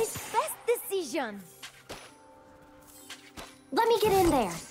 always best decision. Let me get in there.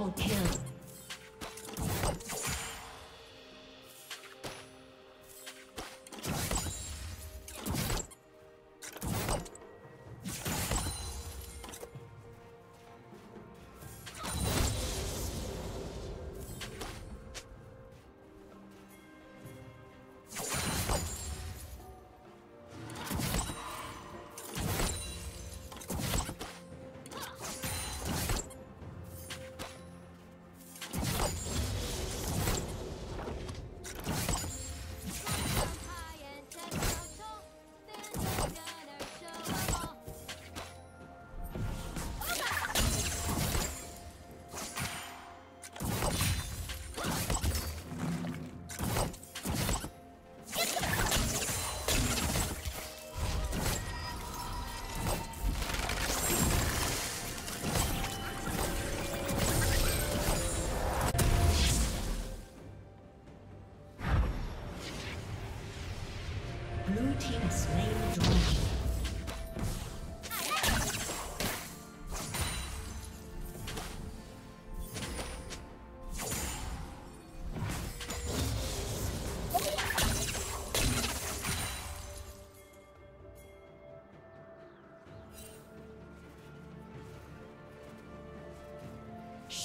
Double kill.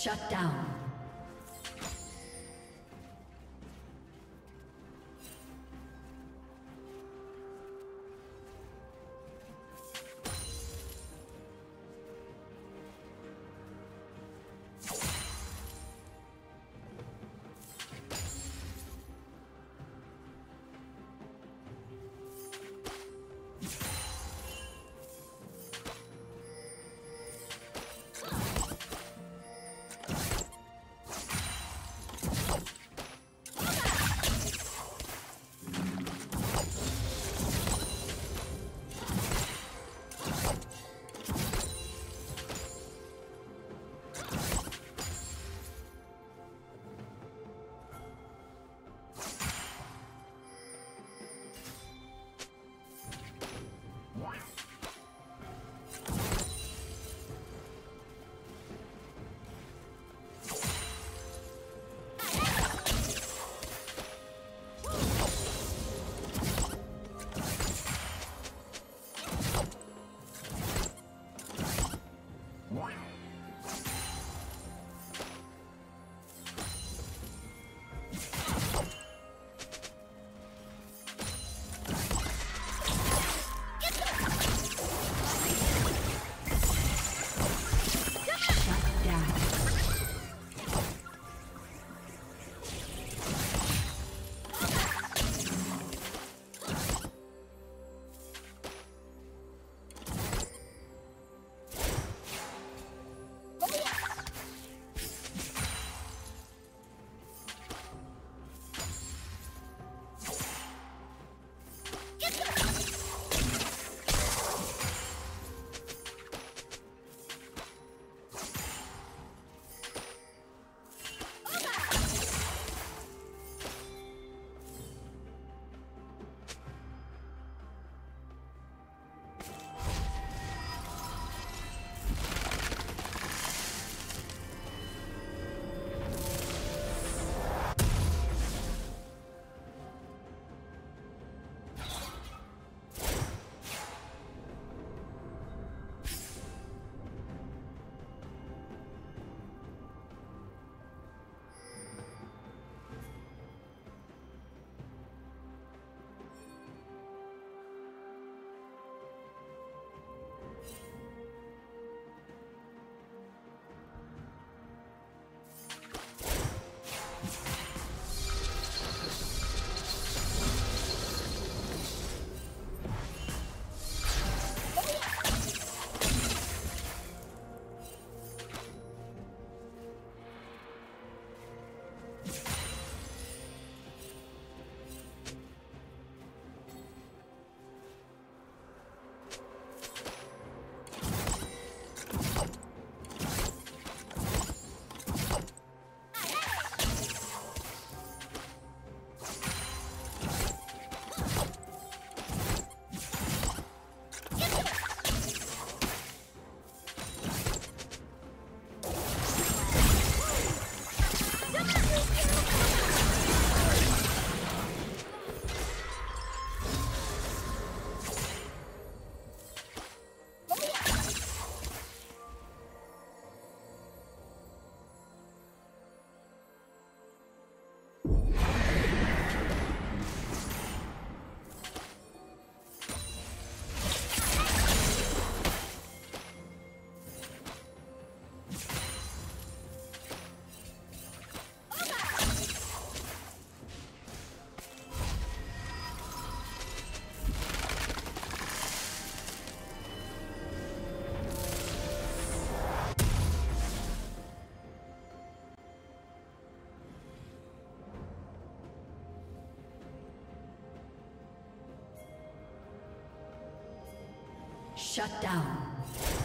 Shut down. Shut down.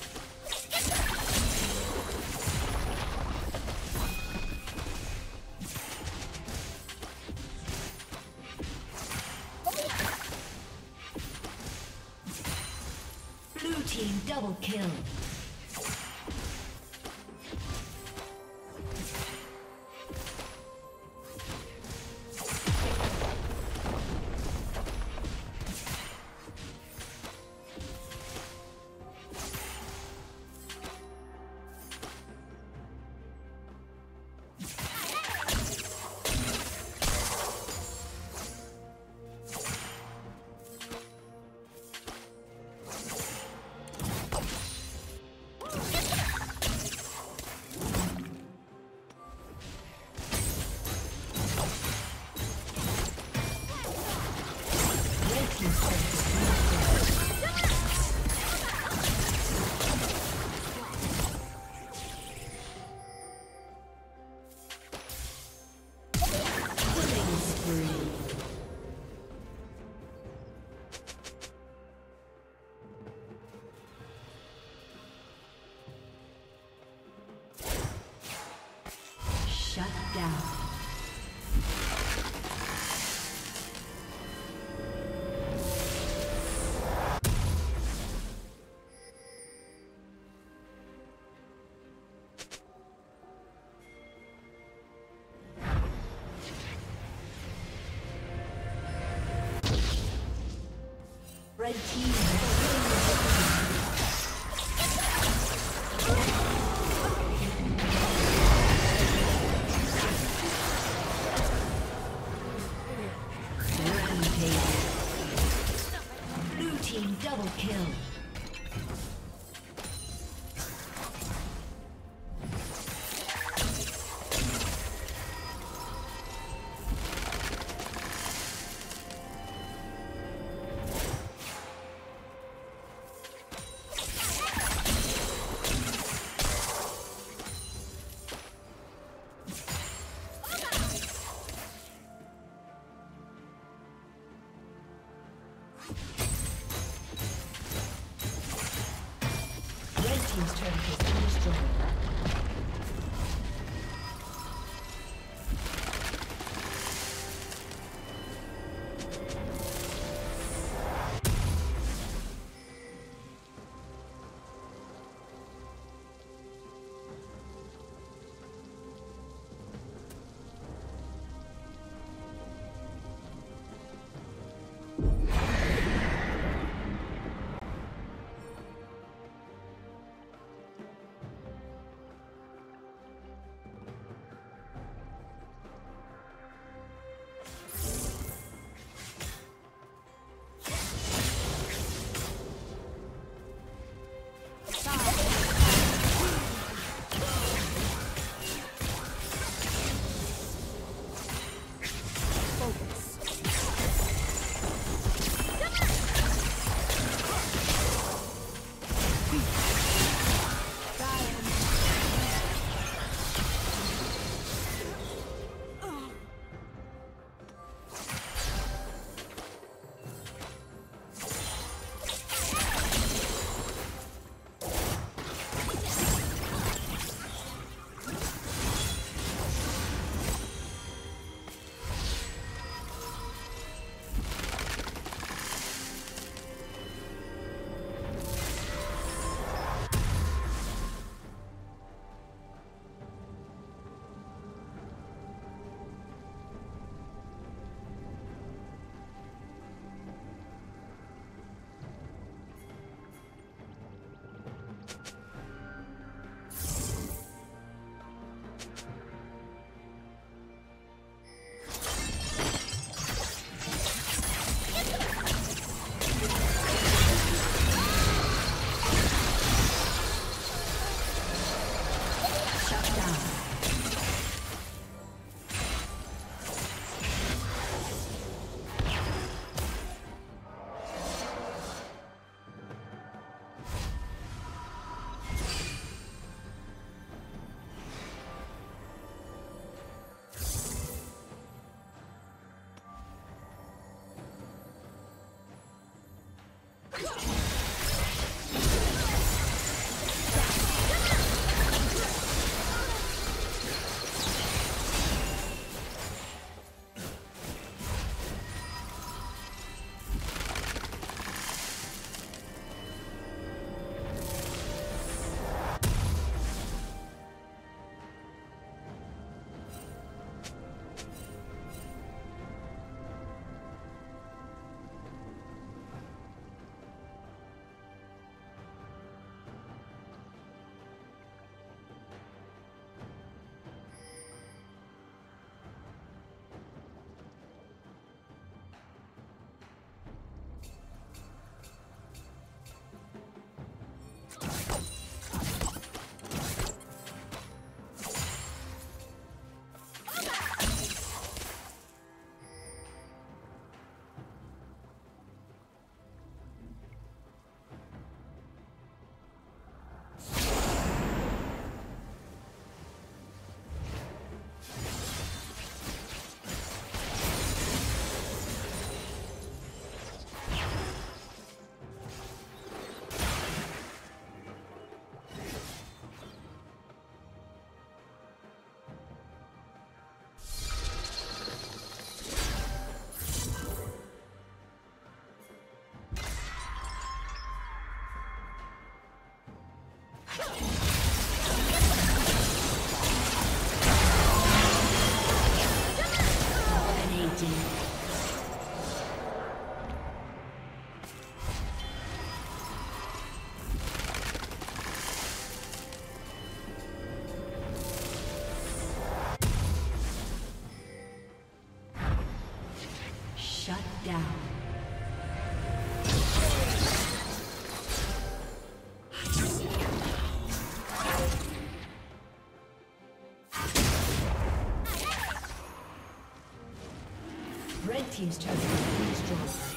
Red team team's turret been destroyed.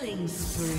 Killing spree.